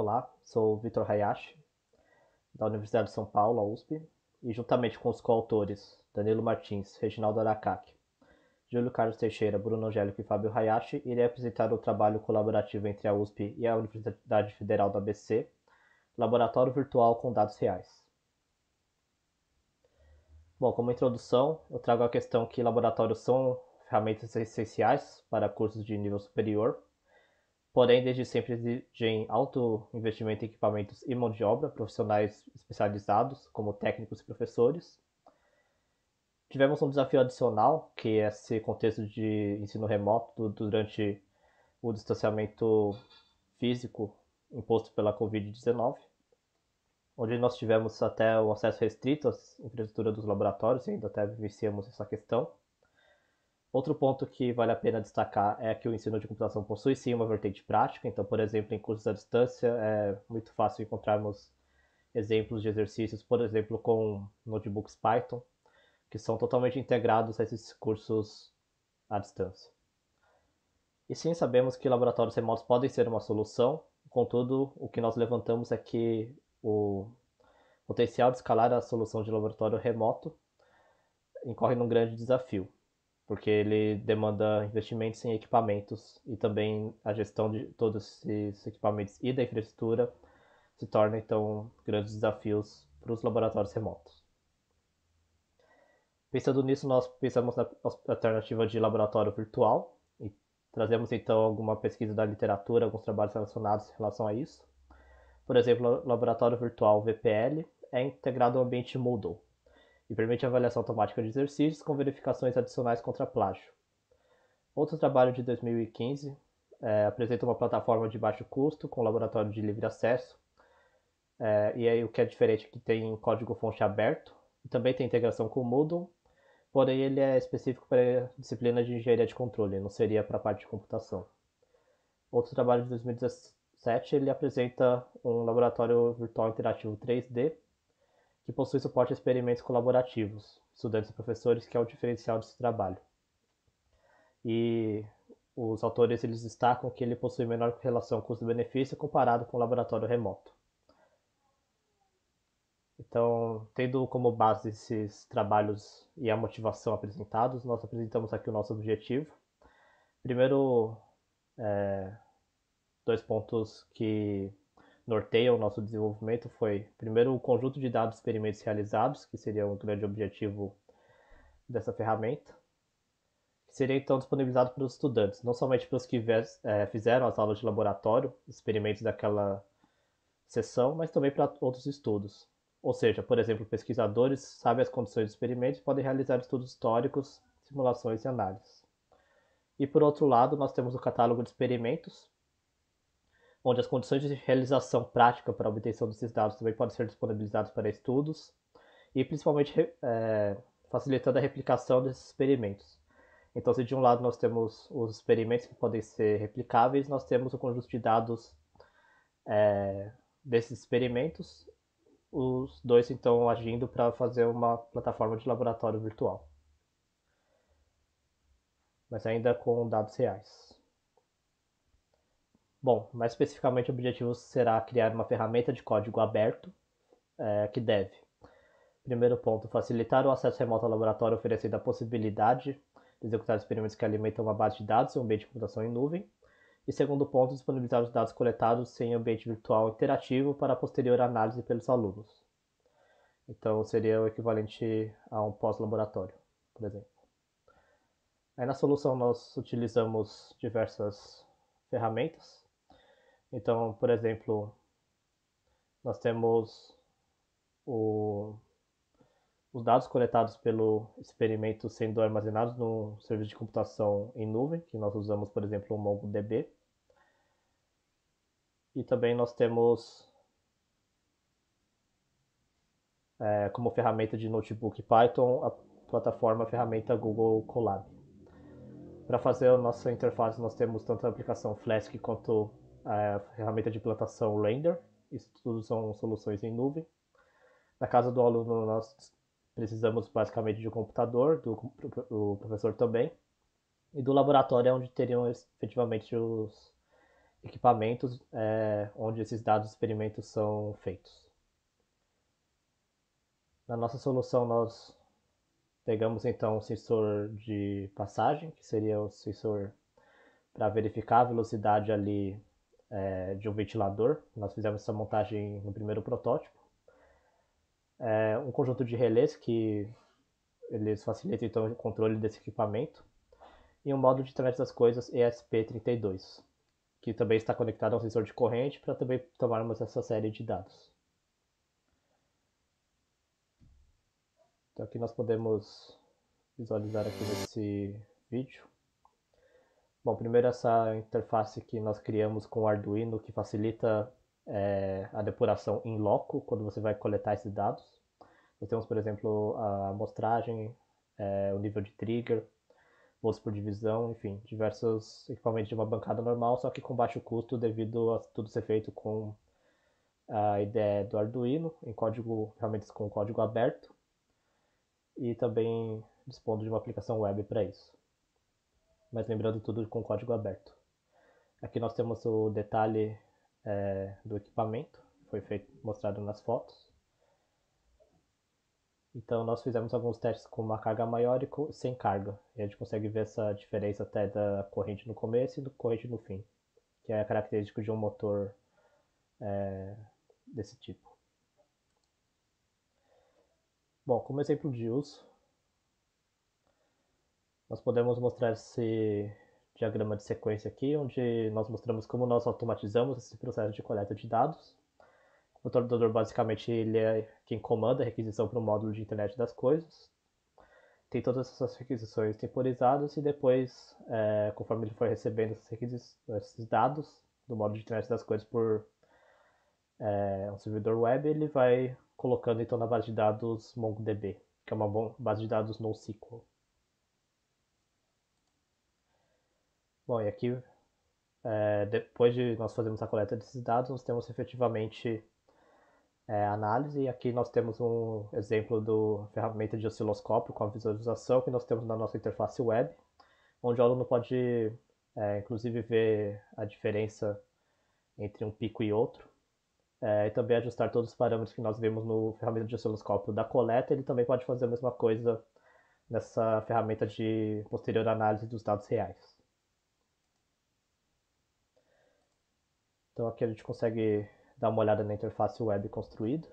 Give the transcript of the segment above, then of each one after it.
Olá, sou Vitor Hayashi, da Universidade de São Paulo, a USP, e juntamente com os coautores Danilo Martins, Reginaldo Aracaki, Júlio Carlos Teixeira, Bruno Angélico e Fábio Hayashi, irei apresentar o trabalho colaborativo entre a USP e a Universidade Federal do ABC, Laboratório Virtual com Dados Reais. Bom, como introdução, eu trago a questão que laboratórios são ferramentas essenciais para cursos de nível superior, porém desde sempre exigem alto investimento em equipamentos e mão de obra, profissionais especializados, como técnicos e professores. Tivemos um desafio adicional, que é esse contexto de ensino remoto durante o distanciamento físico imposto pela Covid-19, onde nós tivemos até o acesso restrito à infraestrutura dos laboratórios, e ainda até vivenciamos essa questão. Outro ponto que vale a pena destacar é que o ensino de computação possui sim uma vertente prática, então, por exemplo, em cursos à distância é muito fácil encontrarmos exemplos de exercícios, por exemplo, com notebooks Python, que são totalmente integrados a esses cursos à distância. E sim, sabemos que laboratórios remotos podem ser uma solução, contudo, o que nós levantamos é que o potencial de escalar a solução de laboratório remoto incorre num grande desafio porque ele demanda investimentos em equipamentos e também a gestão de todos esses equipamentos e da infraestrutura se torna então grandes desafios para os laboratórios remotos. Pensando nisso, nós pensamos na alternativa de laboratório virtual e trazemos então alguma pesquisa da literatura, alguns trabalhos relacionados em relação a isso. Por exemplo, o laboratório virtual VPL é integrado ao ambiente Moodle, e permite avaliação automática de exercícios com verificações adicionais contra plágio. Outro trabalho de 2015 é, apresenta uma plataforma de baixo custo com laboratório de livre acesso. É, e aí o que é diferente é que tem código-fonte aberto e também tem integração com o Moodle, porém ele é específico para a disciplina de engenharia de controle, não seria para a parte de computação. Outro trabalho de 2017 ele apresenta um laboratório virtual interativo 3D que possui suporte a experimentos colaborativos, estudantes e professores, que é o diferencial desse trabalho. E os autores eles destacam que ele possui menor relação custo-benefício comparado com o laboratório remoto. Então, tendo como base esses trabalhos e a motivação apresentados, nós apresentamos aqui o nosso objetivo. Primeiro, é, dois pontos que norteiam o nosso desenvolvimento foi, primeiro, o conjunto de dados experimentos realizados, que seria um grande objetivo dessa ferramenta, que seria então disponibilizado para os estudantes, não somente para os que é, fizeram as aulas de laboratório, experimentos daquela sessão, mas também para outros estudos. Ou seja, por exemplo, pesquisadores sabem as condições dos experimentos e podem realizar estudos históricos, simulações e análises. E por outro lado, nós temos o catálogo de experimentos, onde as condições de realização prática para a obtenção desses dados também podem ser disponibilizadas para estudos e principalmente é, facilitando a replicação desses experimentos. Então, se de um lado nós temos os experimentos que podem ser replicáveis, nós temos o conjunto de dados é, desses experimentos, os dois então agindo para fazer uma plataforma de laboratório virtual, mas ainda com dados reais. Bom, mais especificamente o objetivo será criar uma ferramenta de código aberto é, que deve, primeiro ponto, facilitar o acesso remoto ao laboratório oferecendo a possibilidade de executar experimentos que alimentam uma base de dados e um ambiente de computação em nuvem. E segundo ponto, disponibilizar os dados coletados em ambiente virtual interativo para posterior análise pelos alunos. Então seria o equivalente a um pós-laboratório, por exemplo. Aí na solução nós utilizamos diversas ferramentas então, por exemplo, nós temos o, os dados coletados pelo experimento sendo armazenados no serviço de computação em nuvem, que nós usamos, por exemplo, o MongoDB. E também nós temos é, como ferramenta de notebook Python a plataforma a ferramenta Google Colab. Para fazer a nossa interface, nós temos tanto a aplicação Flask quanto a ferramenta de implantação Render, isso tudo são soluções em nuvem. Na casa do aluno, nós precisamos basicamente de um computador, do, do professor também, e do laboratório onde teriam efetivamente os equipamentos é, onde esses dados experimentos são feitos. Na nossa solução, nós pegamos então o sensor de passagem, que seria o sensor para verificar a velocidade ali é, de um ventilador. Nós fizemos essa montagem no primeiro protótipo. É, um conjunto de relés que eles facilitam então o controle desse equipamento. E um módulo de internet das coisas ESP32, que também está conectado a um sensor de corrente para também tomarmos essa série de dados. Então aqui nós podemos visualizar aqui nesse vídeo. Bom, primeiro essa interface que nós criamos com o Arduino que facilita é, a depuração em loco quando você vai coletar esses dados. Nós temos, por exemplo, a amostragem, é, o nível de trigger, bolsa por divisão, enfim, diversos equipamentos de uma bancada normal, só que com baixo custo devido a tudo ser feito com a ideia do Arduino, em código, ferramentas com código aberto, e também dispondo de uma aplicação web para isso. Mas lembrando tudo com código aberto. Aqui nós temos o detalhe é, do equipamento, foi feito, mostrado nas fotos. Então nós fizemos alguns testes com uma carga maior e sem carga. E a gente consegue ver essa diferença até da corrente no começo e da corrente no fim, que é característico de um motor é, desse tipo. Bom, como exemplo de uso, nós podemos mostrar esse diagrama de sequência aqui, onde nós mostramos como nós automatizamos esse processo de coleta de dados o controlador basicamente ele é quem comanda a requisição para o módulo de internet das coisas. Tem todas essas requisições temporizadas e depois, é, conforme ele for recebendo esses dados do módulo de internet das coisas por é, um servidor web, ele vai colocando então na base de dados MongoDB, que é uma base de dados NoSQL. Bom, e aqui, é, depois de nós fazermos a coleta desses dados, nós temos efetivamente é, análise. E aqui nós temos um exemplo do ferramenta de osciloscópio com a visualização que nós temos na nossa interface web, onde o aluno pode, é, inclusive, ver a diferença entre um pico e outro. É, e também ajustar todos os parâmetros que nós vemos no ferramenta de osciloscópio da coleta. Ele também pode fazer a mesma coisa nessa ferramenta de posterior análise dos dados reais. Então aqui a gente consegue dar uma olhada na interface web construída.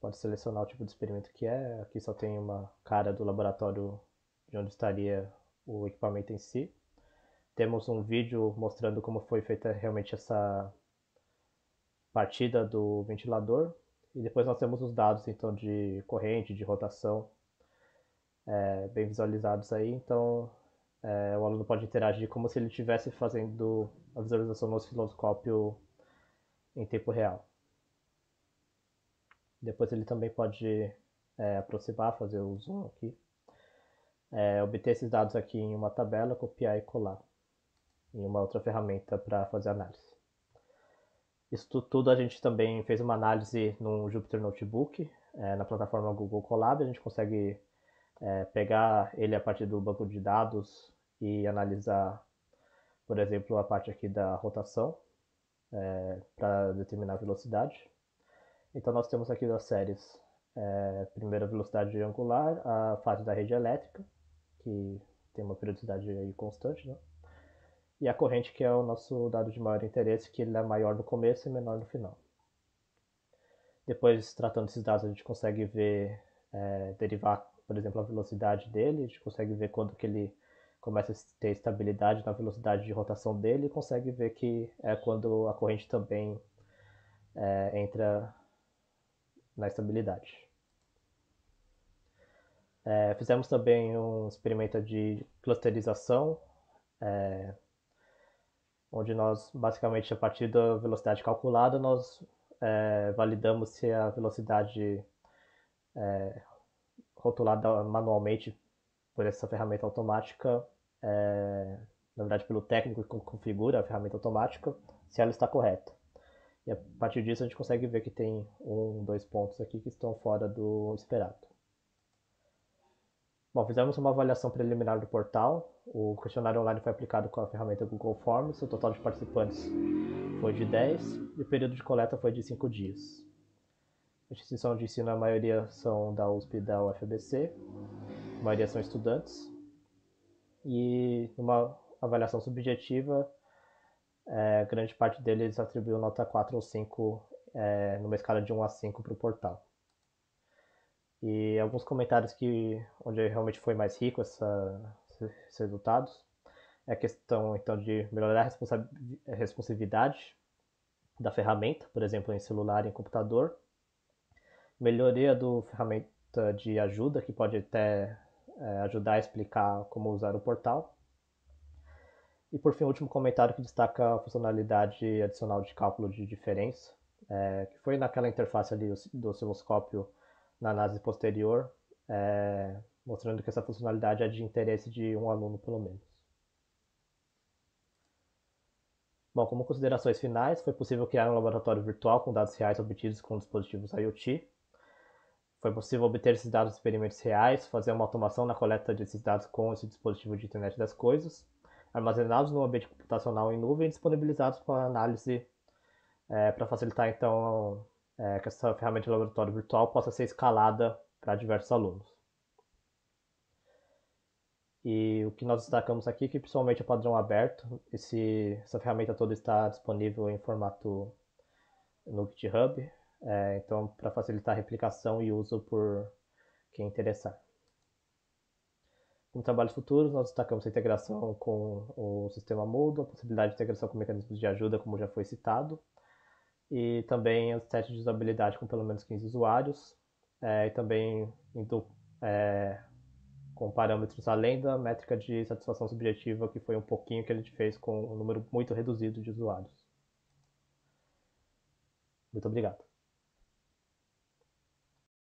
Pode selecionar o tipo de experimento que é. Aqui só tem uma cara do laboratório de onde estaria o equipamento em si. Temos um vídeo mostrando como foi feita realmente essa partida do ventilador. E depois nós temos os dados então de corrente, de rotação, é, bem visualizados aí. Então é, o aluno pode interagir como se ele estivesse fazendo a visualização no osciloscópio em tempo real. Depois ele também pode é, aproximar, fazer o zoom aqui, é, obter esses dados aqui em uma tabela, copiar e colar em uma outra ferramenta para fazer análise. Isso tudo a gente também fez uma análise no Jupyter Notebook, é, na plataforma Google Colab, a gente consegue é, pegar ele a partir do banco de dados e analisar por exemplo, a parte aqui da rotação é, para determinar a velocidade. Então nós temos aqui das séries é, primeira velocidade angular, a fase da rede elétrica, que tem uma periodicidade aí constante, né? e a corrente que é o nosso dado de maior interesse, que ele é maior no começo e menor no final. Depois, tratando esses dados, a gente consegue ver, é, derivar, por exemplo, a velocidade dele, a gente consegue ver quando que ele começa a ter estabilidade na velocidade de rotação dele e consegue ver que é quando a corrente também é, entra na estabilidade. É, fizemos também um experimento de clusterização, é, onde nós, basicamente, a partir da velocidade calculada, nós é, validamos se a velocidade é, rotulada manualmente por essa ferramenta automática é, na verdade pelo técnico que configura a ferramenta automática, se ela está correta. E a partir disso a gente consegue ver que tem um, dois pontos aqui que estão fora do esperado. Bom, fizemos uma avaliação preliminar do portal. O questionário online foi aplicado com a ferramenta Google Forms. O total de participantes foi de 10 e o período de coleta foi de 5 dias. A instituição de ensino, a maioria são da USP e da UFBC, a maioria são estudantes. E numa avaliação subjetiva, é, grande parte deles atribuiu nota 4 ou 5 é, numa escala de 1 a 5 para o portal. E alguns comentários que onde realmente foi mais rico essa, esses resultados é a questão então de melhorar a responsividade da ferramenta, por exemplo, em celular e em computador, melhoria do ferramenta de ajuda que pode até é, ajudar a explicar como usar o portal. E por fim, o último comentário que destaca a funcionalidade adicional de cálculo de diferença, é, que foi naquela interface ali do osciloscópio na análise posterior, é, mostrando que essa funcionalidade é de interesse de um aluno pelo menos. Bom, como considerações finais, foi possível criar um laboratório virtual com dados reais obtidos com dispositivos IoT. Foi possível obter esses dados de experimentos reais, fazer uma automação na coleta desses dados com esse dispositivo de internet das coisas, armazenados no ambiente computacional em nuvem e disponibilizados para análise é, para facilitar então é, que essa ferramenta de laboratório virtual possa ser escalada para diversos alunos. E o que nós destacamos aqui é que principalmente é padrão aberto. Esse, essa ferramenta toda está disponível em formato no GitHub, é, então para facilitar a replicação e uso por quem interessar. Como trabalhos futuros, nós destacamos a integração com o sistema Moodle, a possibilidade de integração com mecanismos de ajuda, como já foi citado, e também os testes de usabilidade com pelo menos 15 usuários, é, e também indo, é, com parâmetros além da métrica de satisfação subjetiva, que foi um pouquinho que a gente fez com um número muito reduzido de usuários. Muito obrigado.